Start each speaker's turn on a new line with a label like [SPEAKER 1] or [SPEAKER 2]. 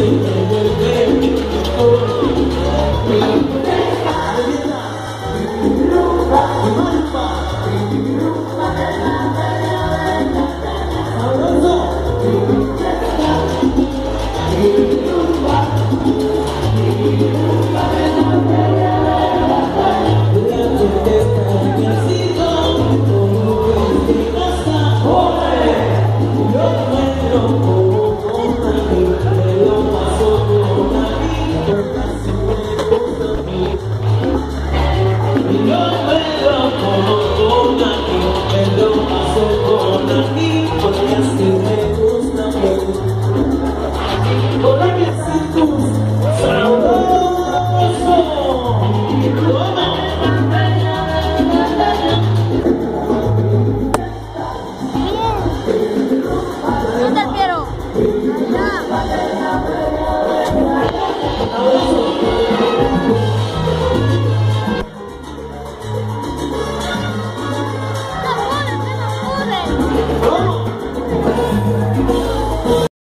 [SPEAKER 1] Bentar, Piero. todos